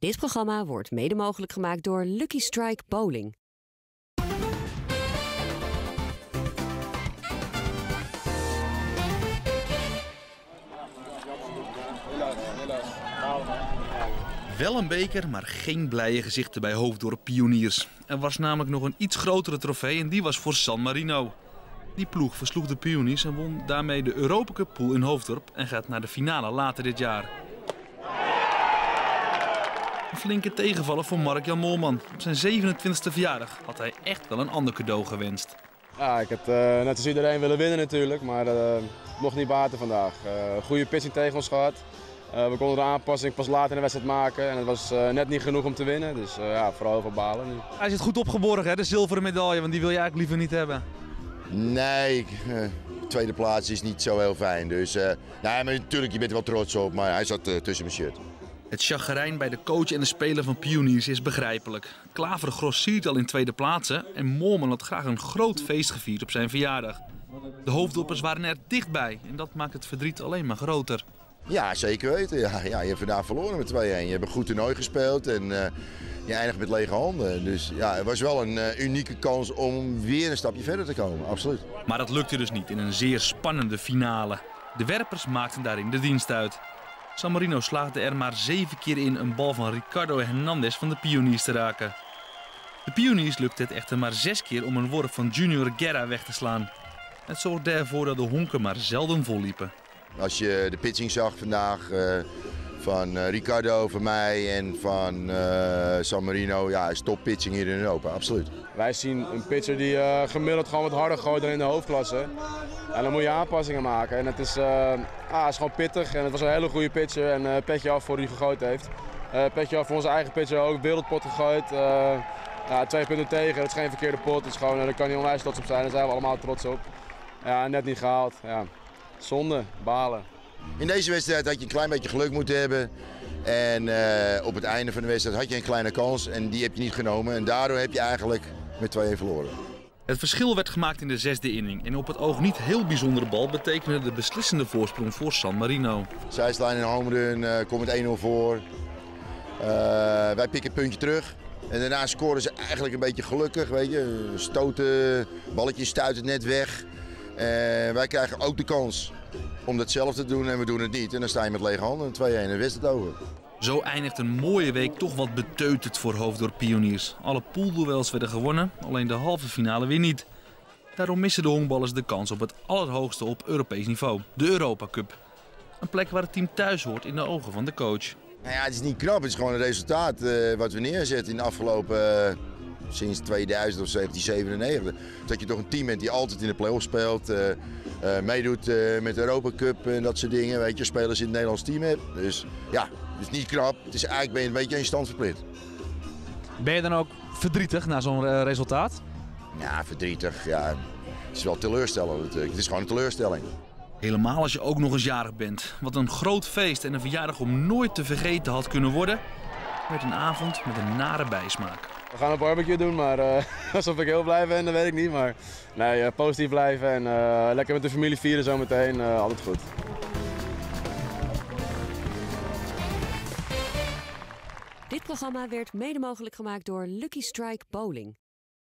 Dit programma wordt mede mogelijk gemaakt door Lucky Strike Bowling. Wel een beker, maar geen blije gezichten bij Hoofddorp Pioniers. Er was namelijk nog een iets grotere trofee en die was voor San Marino. Die ploeg versloeg de Pioniers en won daarmee de Europa Cup pool in Hoofddorp en gaat naar de finale later dit jaar. Een flinke tegenvaller voor Mark-Jan Molman. Op zijn 27e verjaardag had hij echt wel een ander cadeau gewenst. Ja, ik had eh, net als iedereen willen winnen natuurlijk, maar uh, mocht niet baten vandaag. Uh, goede pitching tegen ons gehad. we konden de aanpassing pas later in de wedstrijd maken en het was net niet genoeg om te winnen. Dus ja, vooral heel veel balen nu. Hij zit goed opgeborgen, hè, de zilveren medaille, want die wil je eigenlijk liever niet hebben. Nee, tweede plaats is niet zo heel fijn. Dus nee, maar natuurlijk, je bent er wel trots op, maar hij zat tussen mijn shirt. Het chagrijn bij de coach en de speler van Pioniers is begrijpelijk. Klaver grossiert al in tweede plaatsen en Molman had graag een groot feest gevierd op zijn verjaardag. De hoofddoppers waren er dichtbij en dat maakt het verdriet alleen maar groter. Ja, zeker weten. Ja, ja, je hebt vandaag verloren met 2-1. Je hebt een goed toernooi gespeeld en uh, je eindigt met lege handen. Dus ja, het was wel een uh, unieke kans om weer een stapje verder te komen, absoluut. Maar dat lukte dus niet in een zeer spannende finale. De werpers maakten daarin de dienst uit. San Marino slaagde er maar zeven keer in een bal van Ricardo Hernandez van de Pioniers te raken. De Pioniers lukte het echter maar zes keer om een worp van Junior Guerra weg te slaan. Het zorgde ervoor dat de honken maar zelden volliepen. Als je de pitching zag vandaag uh, van uh, Ricardo, van mij en van uh, San Marino, ja, is top pitching hier in Europa, absoluut. Wij zien een pitcher die gemiddeld gewoon wat harder gooit dan in de hoofdklasse. En dan moet je aanpassingen maken. En het is, ah, is gewoon pittig en het was een hele goede pitcher. En petje af voor die gegooid heeft. Petje af voor onze eigen pitcher ook, wereldpot gegooid. ja, twee punten tegen, dat is geen verkeerde pot. Dus gewoon, daar kan hij onwijs trots op zijn, daar zijn we allemaal trots op. Ja, net niet gehaald. Ja. Zonde, balen. In deze wedstrijd had je een klein beetje geluk moeten hebben. En op het einde van de wedstrijd had je een kleine kans en die heb je niet genomen. En daardoor heb je eigenlijk met 2-1 verloren. Het verschil werd gemaakt in de zesde inning en op het oog niet heel bijzondere bal betekende de beslissende voorsprong voor San Marino. Zij slaan in een home run, uh, komt met 1-0 voor. Uh, wij pikken het puntje terug. En daarna scoren ze eigenlijk een beetje gelukkig, weet je. Stoten, balletjes stuiten net weg. Wij krijgen ook de kans om datzelfde te doen en we doen het niet. En dan sta je met lege handen, 2-1 en wist het over. Zo eindigt een mooie week toch wat beteuterd voor Hoofddorp Pioniers. Alle poolduels werden gewonnen, alleen de halve finale weer niet. Daarom missen de honkballers de kans op het allerhoogste op Europees niveau, de Europa Cup. Een plek waar het team thuis hoort in de ogen van de coach. Nou ja, het is niet knap, het is gewoon een resultaat uh, wat we neerzetten in de afgelopen... Uh, sinds 2000 of 1797. Dat je toch een team bent die altijd in de play-off speelt. Uh, meedoet met de Europa Cup en dat soort dingen. Weet je, spelers in het Nederlands team hebt. Dus ja, het is niet knap. Het is eigenlijk ben je een beetje in stand verplicht. Ben je dan ook verdrietig na zo'n uh, resultaat? Ja, verdrietig. Ja. Het is wel teleurstellend natuurlijk. Het is gewoon een teleurstelling. Helemaal als je ook nog eens jarig bent. Wat een groot feest en een verjaardag om nooit te vergeten had kunnen worden, werd een avond met een nare bijsmaak. We gaan een barbecue doen, maar uh, alsof ik heel blij ben, dat weet ik niet. Maar nee, uh, positief blijven en uh, lekker met de familie vieren zometeen, altijd goed. Dit programma werd mede mogelijk gemaakt door Lucky Strike Bowling.